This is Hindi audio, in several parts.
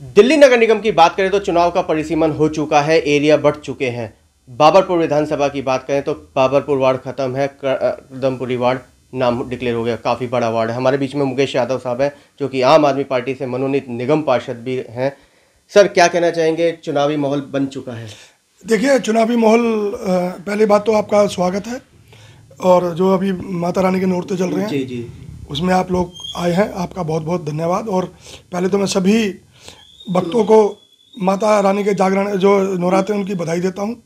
दिल्ली नगर निगम की बात करें तो चुनाव का परिसीमन हो चुका है एरिया बढ़ चुके हैं। बाबरपुर विधानसभा की बात करें तो बाबरपुर वार्ड खत्म है कदमपुरी वार्ड नाम डिक्लेयर हो गया काफ़ी बड़ा वार्ड है। हमारे बीच में मुकेश यादव साहब हैं जो कि आम आदमी पार्टी से मनोनीत निगम पार्षद भी हैं। सर क्या कहना चाहेंगे? चुनावी माहौल बन चुका है। देखिए चुनावी माहौल पहली बात तो आपका स्वागत है और जो अभी माता रानी के नोरते चल रहे हैं जी जी। उसमें आप लोग आए हैं। आपका बहुत बहुत धन्यवाद और पहले तो मैं सभी भक्तों को माता रानी के जागरण जो नवरात्र उनकी बधाई देता हूँ।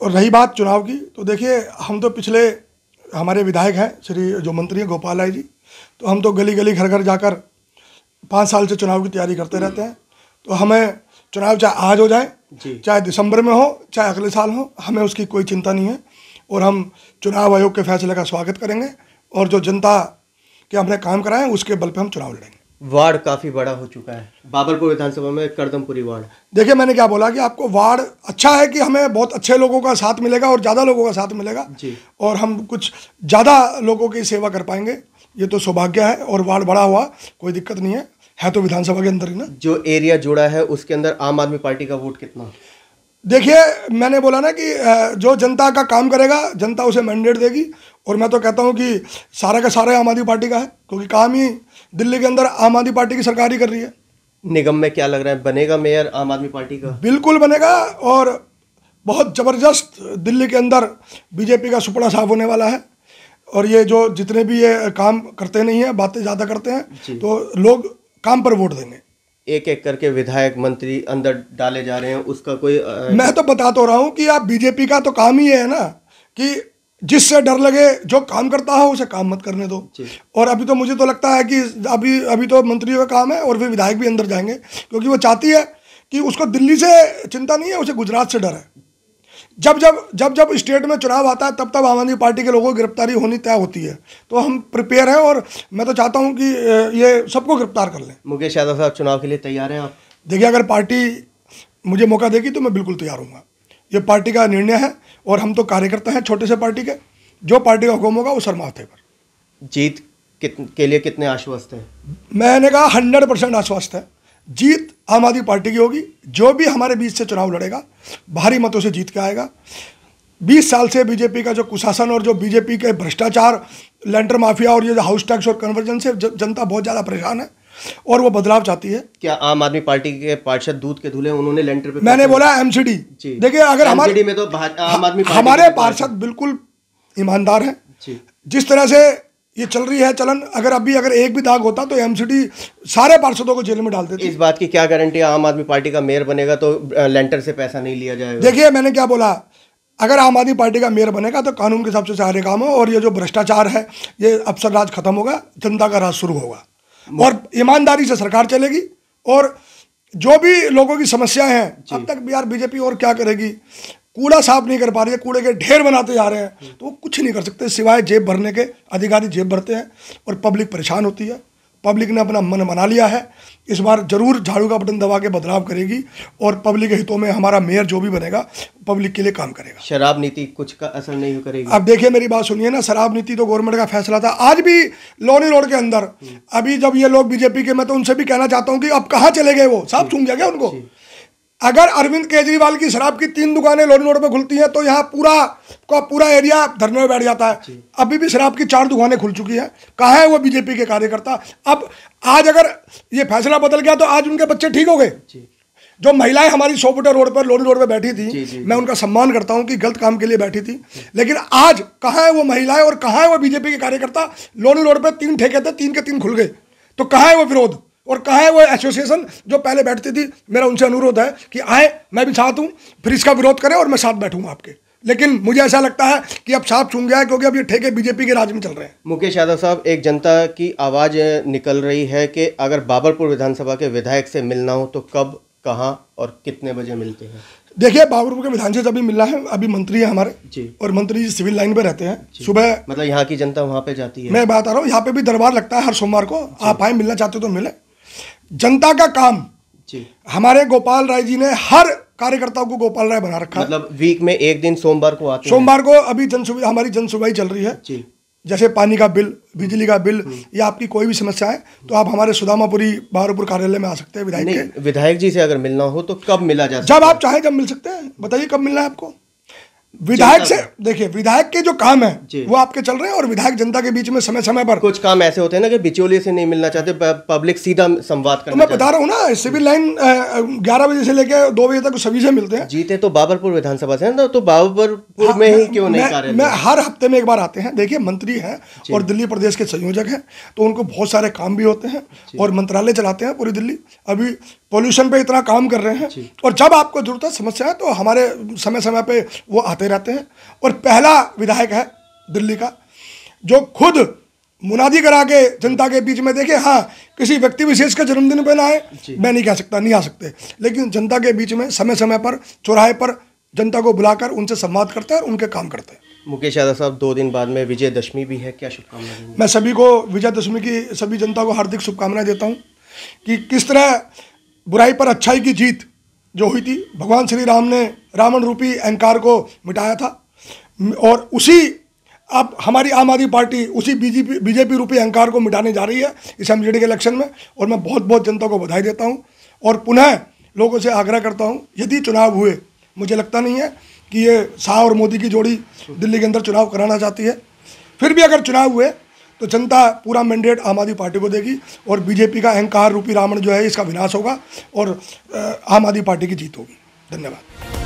और रही बात चुनाव की तो देखिए हम तो पिछले हमारे विधायक हैं श्री जो मंत्री हैं गोपाल राय जी तो हम तो गली गली घर घर जाकर पाँच साल से चुनाव की तैयारी करते रहते हैं। तो हमें चुनाव चाहे आज हो जाए चाहे दिसंबर में हो चाहे अगले साल हो हमें उसकी कोई चिंता नहीं है। और हम चुनाव आयोग के फैसले का स्वागत करेंगे और जो जनता के हमने काम कराए उसके बल पर हम चुनाव लड़ेंगे। वार्ड काफ़ी बड़ा हो चुका है। बाबरपुर विधानसभा में करदमपुरी वार्ड। देखिए मैंने क्या बोला कि आपको वार्ड अच्छा है कि हमें बहुत अच्छे लोगों का साथ मिलेगा और ज़्यादा लोगों का साथ मिलेगा जी। और हम कुछ ज़्यादा लोगों की सेवा कर पाएँगे ये तो सौभाग्य है और वार्ड बड़ा हुआ कोई दिक्कत नहीं है। है तो विधानसभा के अंदर ही ना। जो एरिया जुड़ा है उसके अंदर आम आदमी पार्टी का वोट कितना? देखिए मैंने बोला ना कि जो जनता का काम करेगा जनता उसे मैंडेट देगी। और मैं तो कहता हूँ कि सारा का सारा आम आदमी पार्टी का है क्योंकि काम ही दिल्ली के अंदर आम आदमी पार्टी की सरकार ही कर रही है। निगम में क्या लग रहा है? बनेगा मेयर आम आदमी पार्टी का? बिल्कुल बनेगा और बहुत ज़बरदस्त दिल्ली के अंदर बीजेपी का सुपड़ा साफ़ होने वाला है। और ये जो जितने भी ये काम करते नहीं हैं बातें ज़्यादा करते हैं तो लोग काम पर वोट देंगे। एक एक करके विधायक मंत्री अंदर डाले जा रहे हैं उसका कोई आ... मैं तो बता तो रहा हूँ कि आप बीजेपी का तो काम ही है ना कि जिससे डर लगे जो काम करता हो उसे काम मत करने दो। और अभी तो मुझे तो लगता है कि अभी अभी तो मंत्रियों का काम है और फिर विधायक भी अंदर जाएँगे क्योंकि वो चाहती है कि उसको दिल्ली से चिंता नहीं है उसे गुजरात से डर है। जब जब जब जब स्टेट में चुनाव आता है तब तब आम आदमी पार्टी के लोगों की गिरफ्तारी होनी तय होती है। तो हम प्रिपेयर हैं और मैं तो चाहता हूँ कि ये सबको गिरफ़्तार कर लें। मुकेश यादव साहब चुनाव के लिए तैयार हैं आप? देखिए अगर पार्टी मुझे मौका देगी तो मैं बिल्कुल तैयार हूँ। ये पार्टी का निर्णय है और हम तो कार्यकर्ता हैं छोटे से पार्टी के। जो पार्टी का हुक्म होगा वो सर माथे पर। जीत के लिए कितने आश्वस्त हैं? मैंने कहा हंड्रेड परसेंट आश्वस्त है। जीत आम आदमी पार्टी की होगी। जो भी हमारे बीच से चुनाव लड़ेगा भारी मतों से जीत के आएगा। बीस साल से बीजेपी का जो कुशासन और जो बीजेपी के भ्रष्टाचार लेंटर माफिया और ये जो हाउस टैक्स और कन्वर्जन से जनता बहुत ज़्यादा परेशान है और वो बदलाव चाहती है। क्या आम आदमी पार्टी के पार्षद दूध के धुले उन्होंने लेंटर पे मैंने बोला एमसीडी देखिए अगर हमारे में तो आम आदमी हमारे पार्षद। बिल्कुल ईमानदार हैं। जिस तरह से ये चल रही है चलन। अगर अभी अगर एक भी दाग होता तो एमसीडी सारे पार्षदों को जेल में डाल देते। इस बात की क्या गारंटी आम आदमी पार्टी का मेयर बनेगा तो लेंटर से पैसा नहीं लिया जाएगा? देखिए मैंने क्या बोला? अगर आम आदमी पार्टी का मेयर बनेगा तो कानून के हिसाब से सारे काम हो और ये जो भ्रष्टाचार है ये अफसर राज खत्म होगा जनता का राज शुरू होगा। और ईमानदारी से सरकार चलेगी और जो भी लोगों की समस्याएँ हैं अब तक बिहार बीजेपी और क्या करेगी? कूड़ा साफ़ नहीं कर पा रही है कूड़े के ढेर बनाते जा रहे हैं। तो वो कुछ नहीं कर सकते सिवाय जेब भरने के अधिकारी जेब भरते हैं और पब्लिक परेशान होती है। पब्लिक ने अपना मन बना लिया है। इस बार ज़रूर झाड़ू का बटन दबा के बदलाव करेगी और पब्लिक के हितों में हमारा मेयर जो भी बनेगा पब्लिक के लिए काम करेगा। शराब नीति कुछ का असर नहीं करेगी। अब देखिए मेरी बात सुनिए ना शराब नीति तो गवर्नमेंट का फैसला था। आज भी लोनी रोड के अंदर। अभी जब ये लोग बीजेपी के मैं तो उनसे भी कहना चाहता हूँ कि अब कहाँ चले गए वो? साफ़ सुन गया उनको। अगर अरविंद केजरीवाल की शराब की तीन दुकानें लोनी रोड पे खुलती हैं तो यहाँ पूरा का पूरा एरिया धरने में बैठ जाता है। अभी भी शराब की चार दुकानें खुल चुकी हैं। कहाँ है वो बीजेपी के कार्यकर्ता? अब आज अगर ये फैसला बदल गया तो आज उनके बच्चे ठीक हो गए। जो। महिलाएँ हमारी सौ फुटर रोड पर लोनी रोड पर बैठी थी जी, जी, मैं उनका सम्मान करता हूँ कि गलत काम के लिए बैठी थी। लेकिन आज कहाँ है वो महिलाएँ और कहाँ है वो बीजेपी के कार्यकर्ता? लोनी रोड पर तीन ठेके थे तीन के तीन खुल गए। तो कहाँ है वो विरोध? और कहा है वो एसोसिएशन जो पहले बैठती थी मेरा उनसे अनुरोध है कि आए मैं भी साथ हूँ फिर इसका विरोध करें और मैं साथ बैठूँगा आपके। लेकिन मुझे ऐसा लगता है कि अब साफ़ चुन गया है क्योंकि अब ये ठेके बीजेपी के राज में चल रहे हैं। मुकेश यादव साहब एक जनता की आवाज़ निकल रही है कि अगर बाबरपुर विधानसभा के विधायक से मिलना हो तो कब कहाँ और कितने बजे मिलते हैं? देखिए बाबरपुर के विधान से अभी मिलना है अभी मंत्री है हमारे जी। और मंत्री जी सिविल लाइन पे रहते हैं। सुबह मतलब यहाँ की जनता वहाँ पे जाती है। मैं बात आ रहा हूँ यहाँ पे भी दरबार लगता है हर सोमवार को। आप आए मिलना चाहते हो तो मिले। जनता का काम। जी। हमारे गोपाल राय जी ने हर कार्यकर्ताओं को गोपाल राय बना रखा। मतलब वीक में एक दिन सोमवार को आते सोमवार को अभी जन हमारी जन सुनवाई चल रही है। जी। जैसे पानी का बिल बिजली का बिल या आपकी कोई भी समस्या है तो आप हमारे सुदामापुरी बहारपुर कार्यालय में आ सकते हैं विधायक के। विधायक जी से अगर मिलना हो तो कब मिला जा सकता जब आप चाहे जब मिल सकते हैं। बताइए कब मिलना है आपको? विधायक से देखिए विधायक के जो काम है वो आपके चल रहे हैं और विधायक जनता के बीच में समय समय पर कुछ काम ऐसे होते हैं ना कि बिचौलिए से नहीं मिलना चाहते पब्लिक सीधा संवाद करना तो मैं बता रहा हूँ। ना सिविल लाइन ग्यारह बजे से लेकर दो बजे तक सभी से मिलते हैं। जीते तो बाबरपुर विधानसभा से हैं ना तो बाबरपुर हाँ, में ही क्यों नहीं मैं- मैं हर हफ़्ते में एक बार आते हैं। देखिए मंत्री हैं और दिल्ली प्रदेश के संयोजक हैं तो उनको बहुत सारे काम भी होते हैं और मंत्रालय चलाते हैं पूरी दिल्ली। अभी पॉल्यूशन पे इतना काम कर रहे हैं और जब आपको ज़रूरत है समस्या है तो हमारे समय समय पे वो आते रहते हैं। और पहला विधायक है दिल्ली का जो खुद मुनादी करा के जनता के बीच में देखे हाँ किसी व्यक्ति विशेष का जन्मदिन पे ना आए मैं नहीं कह सकता नहीं आ सकते। लेकिन जनता के बीच में समय समय पर चौराहे पर जनता को बुलाकर उनसे संवाद करते हैं और उनके काम करते हैं। मुकेश यादव साहब दो दिन बाद में विजयदशमी भी है क्या शुभकामनाएँ मैं सभी को विजयदशमी की सभी जनता को हार्दिक शुभकामनाएँ देता हूँ कि किस तरह बुराई पर अच्छाई की जीत जो हुई थी, भगवान श्री राम ने रावण रूपी अहंकार को मिटाया था। और उसी अब हमारी आम आदमी पार्टी उसी बीजेपी बीजेपी रूपी अहंकार को मिटाने जा रही है इस एम के इलेक्शन में, और मैं बहुत बहुत जनता को बधाई देता हूँ। और पुनः लोगों से आग्रह करता हूँ, यदि चुनाव हुए, मुझे लगता नहीं है कि ये शाह और मोदी की जोड़ी दिल्ली के अंदर चुनाव कराना चाहती है। फिर भी अगर चुनाव हुए तो जनता पूरा मैंडेट आम आदमी पार्टी को देगी और बीजेपी का अहंकार रूपी रावण जो है इसका विनाश होगा और आम आदमी पार्टी की जीत होगी। धन्यवाद।